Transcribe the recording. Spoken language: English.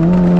you